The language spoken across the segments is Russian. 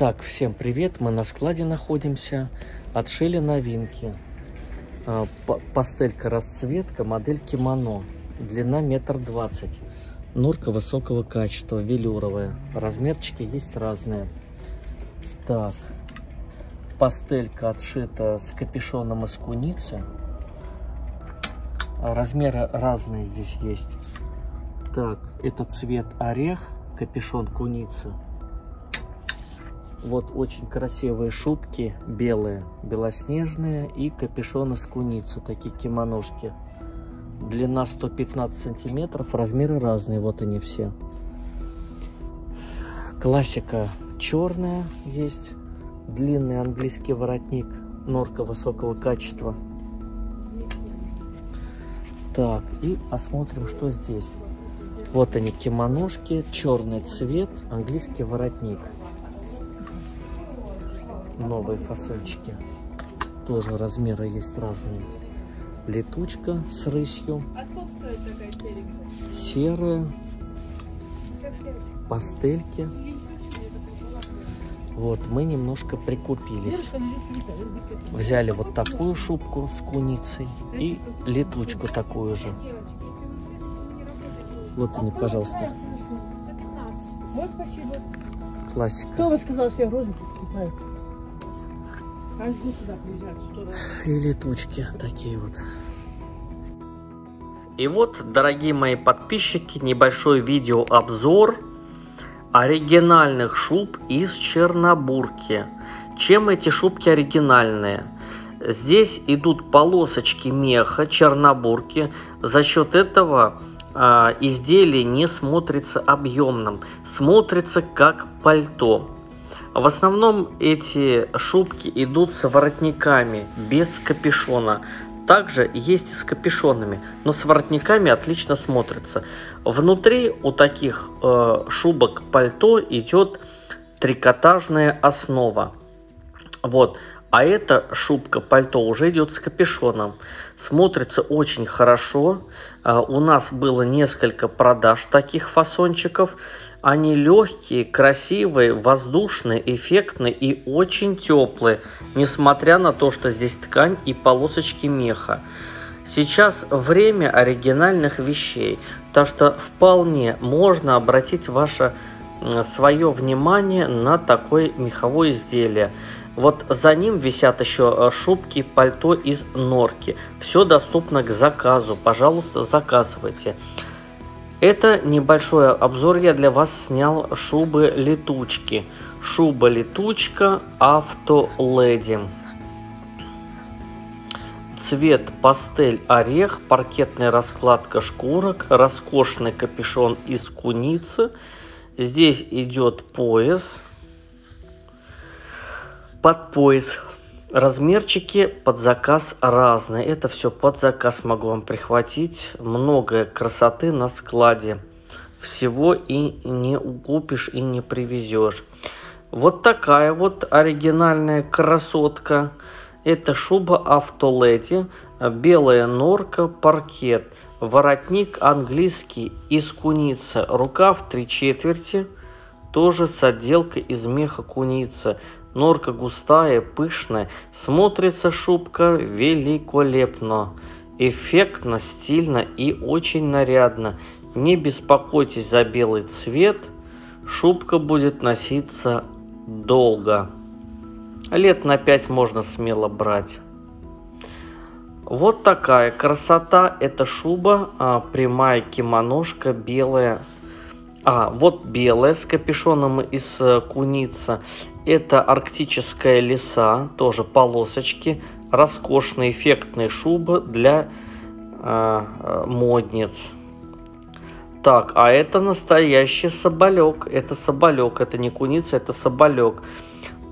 Итак, всем привет! Мы на складе находимся. Отшили новинки. А, пастелька расцветка, модель кимоно. Длина метр двадцать. Норка высокого качества, велюровая. Размерчики есть разные. Так, пастелька отшита с капюшоном из куницы. Размеры разные здесь есть. Так, это цвет орех, капюшон куницы. Вот очень красивые шубки, белые, белоснежные и капюшоны с куницы, такие кимоношки. Длина 115 сантиметров, размеры разные, вот они все. Классика черная есть, длинный английский воротник, норка высокого качества. Так, и посмотрим, что здесь. Вот они, кимоношки, черный цвет, английский воротник новые фасольчики. Тоже размеры есть разные. Летучка с рысью. А сколько стоит такая серенькая? Серая. Пастельки. Вот, мы немножко прикупились. Взяли вот такую шубку с куницей и летучку такую же. Вот они, пожалуйста. Вот, спасибо. Классика. Кто вы сказал, что я розницу покупаю? И летучки такие вот. И вот, дорогие мои подписчики, небольшой видеообзор оригинальных шуб из Чернобурки. Чем эти шубки оригинальные? Здесь идут полосочки меха Чернобурки. За счет этого э, изделие не смотрится объемным, смотрится как пальто. В основном эти шубки идут с воротниками, без капюшона. Также есть с капюшонами, но с воротниками отлично смотрится. Внутри у таких э, шубок пальто идет трикотажная основа. Вот. А эта шубка пальто уже идет с капюшоном. Смотрится очень хорошо. Э, у нас было несколько продаж таких фасончиков. Они легкие, красивые, воздушные, эффектные и очень теплые, несмотря на то, что здесь ткань и полосочки меха. Сейчас время оригинальных вещей, так что вполне можно обратить ваше свое внимание на такое меховое изделие. Вот за ним висят еще э, шубки, пальто из норки. Все доступно к заказу. Пожалуйста, заказывайте. Это небольшой обзор я для вас снял шубы летучки. Шуба летучка авто леди. Цвет пастель орех, паркетная раскладка шкурок, роскошный капюшон из куницы. Здесь идет пояс. Под пояс Размерчики под заказ разные. Это все под заказ могу вам прихватить. Много красоты на складе. Всего и не купишь и не привезешь. Вот такая вот оригинальная красотка. Это шуба автоледи. Белая норка, паркет. Воротник английский из куницы. Рукав три четверти. Тоже с отделкой из меха куницы. Норка густая, пышная, смотрится шубка великолепно. Эффектно, стильно и очень нарядно. Не беспокойтесь за белый цвет, шубка будет носиться долго. Лет на 5 можно смело брать. Вот такая красота. Это шуба, а, прямая кимоношка, белая. А, вот белая с капюшоном из э, куница. Это арктическая леса, тоже полосочки, роскошные эффектные шубы для э, э, модниц. Так, а это настоящий соболек. Это соболек, это не куница, это соболек.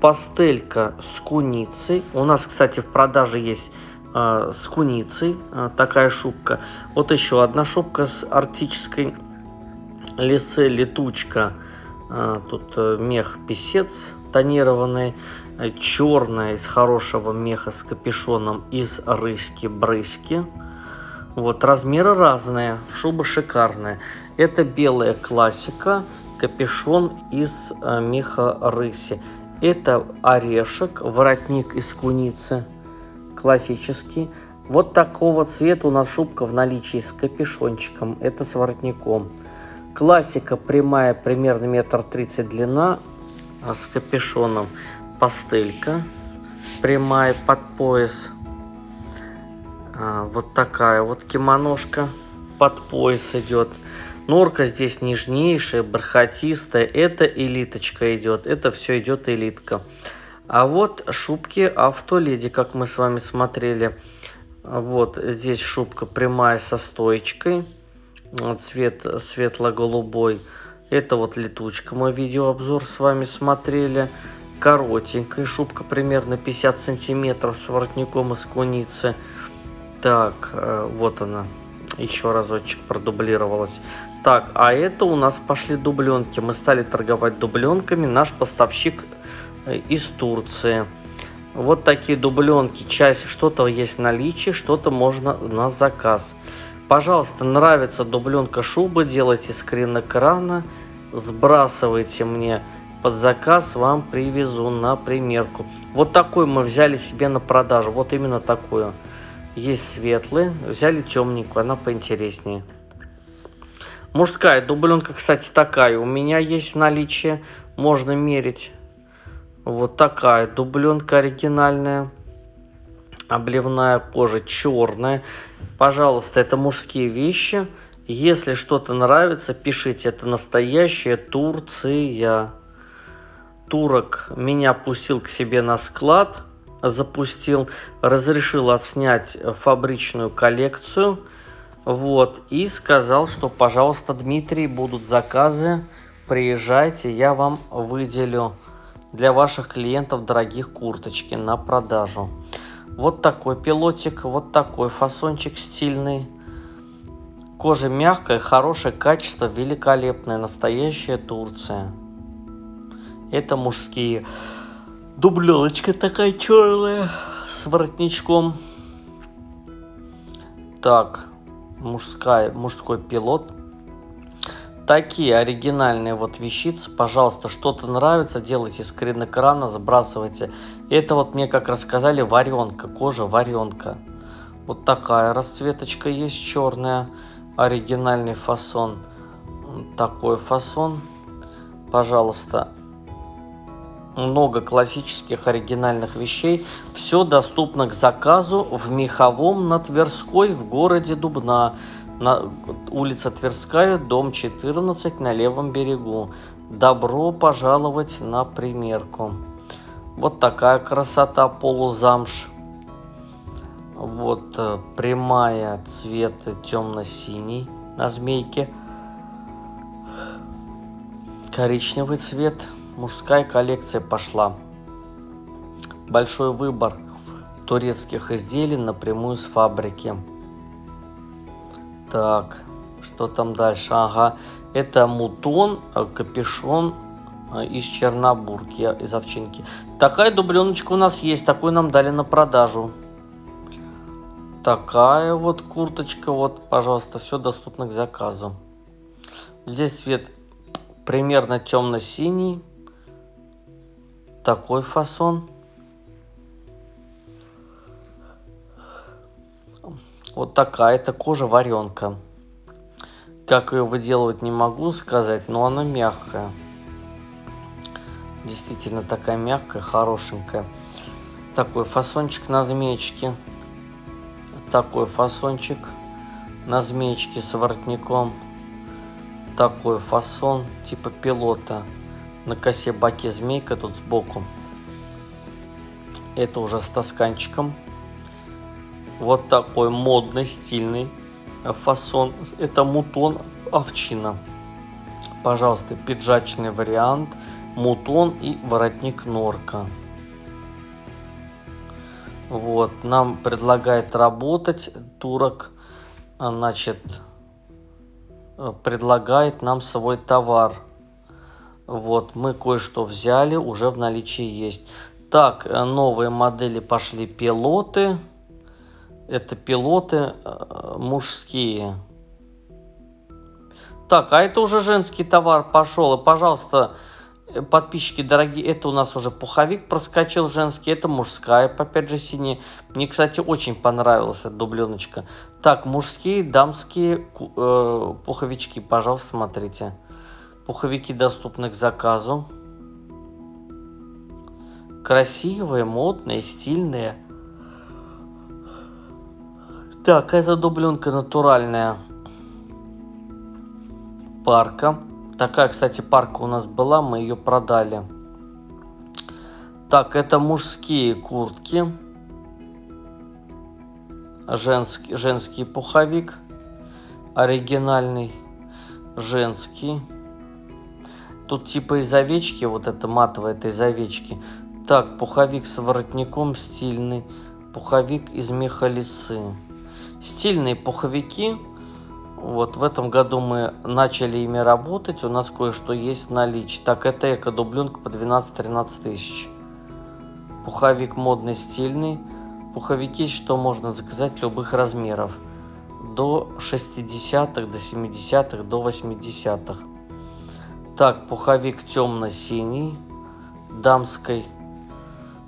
Пастелька с куницей. У нас, кстати, в продаже есть э, с куницей такая шубка. Вот еще одна шубка с арктической лисы летучка. Э, тут э, мех писец тонированная, э, черная из хорошего меха с капюшоном из рыски-брыски. Вот, размеры разные, шуба шикарная. Это белая классика, капюшон из э, меха рыси. Это орешек, воротник из куницы, классический. Вот такого цвета у нас шубка в наличии с капюшончиком, это с воротником. Классика прямая, примерно метр тридцать длина, а с капюшоном. Пастелька прямая под пояс. А, вот такая вот кимоношка под пояс идет. Норка здесь нежнейшая, бархатистая. Это элиточка идет. Это все идет элитка. А вот шубки автоледи, как мы с вами смотрели. Вот здесь шубка прямая со стоечкой. Цвет светло-голубой. Это вот летучка. Мы видеообзор с вами смотрели. Коротенькая шубка, примерно 50 сантиметров с воротником из куницы. Так, э, вот она. Еще разочек продублировалась. Так, а это у нас пошли дубленки. Мы стали торговать дубленками. Наш поставщик э, из Турции. Вот такие дубленки. Часть что-то есть в наличии, что-то можно на заказ. Пожалуйста, нравится дубленка шубы, делайте скрин экрана, сбрасывайте мне под заказ, вам привезу на примерку. Вот такой мы взяли себе на продажу, вот именно такую. Есть светлые, взяли темненькую, она поинтереснее. Мужская дубленка, кстати, такая. У меня есть в наличии. Можно мерить. Вот такая дубленка оригинальная. Обливная кожа черная. Пожалуйста, это мужские вещи. Если что-то нравится, пишите. Это настоящая Турция. Турок меня пустил к себе на склад. Запустил. Разрешил отснять фабричную коллекцию. Вот, и сказал, что, пожалуйста, Дмитрий, будут заказы, приезжайте, я вам выделю для ваших клиентов дорогих курточки на продажу. Вот такой пилотик, вот такой фасончик стильный. Кожа мягкая, хорошее качество, великолепная, настоящая Турция. Это мужские. Дубленочка такая черная с воротничком. Так, мужская, мужской пилот. Такие оригинальные вот вещицы, пожалуйста, что-то нравится, делайте скрин экрана, сбрасывайте. Это вот мне как рассказали варенка, кожа варенка. Вот такая расцветочка есть черная, оригинальный фасон. Такой фасон, пожалуйста, много классических оригинальных вещей. Все доступно к заказу в Меховом на Тверской в городе Дубна. На улица Тверская, дом 14 на левом берегу. Добро пожаловать на примерку. Вот такая красота полузамш. Вот э, прямая цвет темно-синий на змейке. Коричневый цвет мужская коллекция пошла. Большой выбор турецких изделий напрямую с фабрики. Так, что там дальше? Ага, это мутон, э, капюшон э, из Чернобурки, из овчинки. Такая дубленочка у нас есть, такую нам дали на продажу. Такая вот курточка, вот, пожалуйста, все доступно к заказу. Здесь цвет примерно темно-синий, такой фасон. Вот такая-то кожа варенка. Как ее выделывать не могу сказать, но она мягкая. Действительно такая мягкая, хорошенькая. Такой фасончик на змеечке. Такой фасончик на змеечке с воротником. Такой фасон типа пилота на косе баке змейка тут сбоку. Это уже с тосканчиком. Вот такой модный, стильный фасон. Это мутон овчина. Пожалуйста, пиджачный вариант. Мутон и воротник норка. Вот, нам предлагает работать турок, значит, предлагает нам свой товар – вот, мы кое-что взяли, уже в наличии есть. Так, э, новые модели пошли пилоты. Это пилоты э, мужские. Так, а это уже женский товар пошел. И, пожалуйста, Э, подписчики дорогие, это у нас уже пуховик проскочил женский, это мужская, опять же синяя. Мне, кстати, очень понравилась эта дубленочка. Так, мужские, дамские э, пуховички, пожалуйста, смотрите. Пуховики доступны к заказу. Красивые, модные, стильные. Так, это дубленка натуральная. Парка. Такая, кстати, парка у нас была, мы ее продали. Так, это мужские куртки. Женский, женский пуховик. Оригинальный. Женский. Тут типа из овечки, вот это матовая, это из овечки. Так, пуховик с воротником стильный. Пуховик из меха лисы. Стильные пуховики вот в этом году мы начали ими работать, у нас кое-что есть в наличии. Так, это эко-дубленка по 12-13 тысяч. Пуховик модный, стильный. Пуховики, что можно заказать любых размеров. До 60-х, до 70-х, до 80-х. Так, пуховик темно-синий, дамский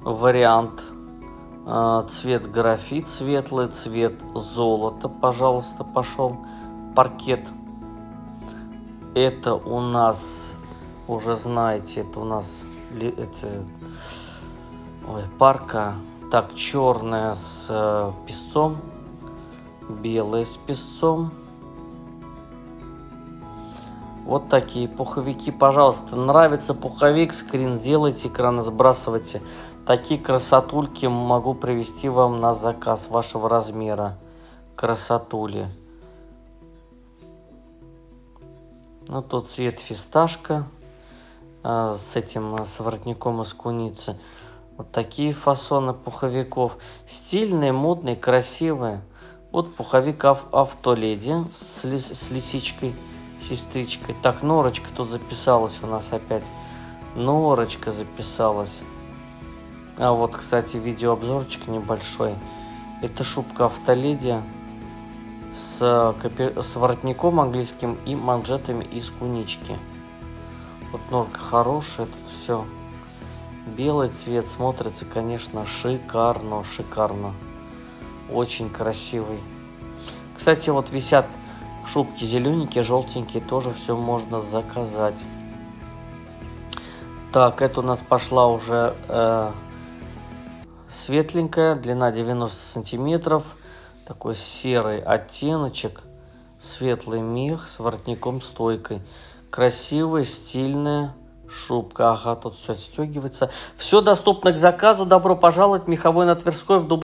вариант. А, цвет графит светлый, цвет золота, пожалуйста, пошел паркет. Это у нас, уже знаете, это у нас это, ой, парка. Так, черная с э, песцом, белая с песцом. Вот такие пуховики, пожалуйста. Нравится пуховик, скрин делайте, экраны сбрасывайте. Такие красотульки могу привести вам на заказ вашего размера. Красотули. Ну, тут цвет фисташка а, с этим, а, с воротником из куницы. Вот такие фасоны пуховиков. Стильные, модные, красивые. Вот пуховик ав автоледи с, лис с лисичкой, сестричкой. Так, Норочка тут записалась у нас опять. Норочка записалась. А вот, кстати, видеообзорчик небольшой. Это шубка автоледи с, с воротником английским и манжетами из кунички. Вот норка хорошая, тут все. Белый цвет смотрится, конечно, шикарно, шикарно. Очень красивый. Кстати, вот висят шубки зелененькие, желтенькие, тоже все можно заказать. Так, это у нас пошла уже э, светленькая, длина 90 сантиметров такой серый оттеночек, светлый мех с воротником стойкой. Красивая, стильная шубка. Ага, тут все отстегивается. Все доступно к заказу. Добро пожаловать. Меховой на Тверской в Дуб...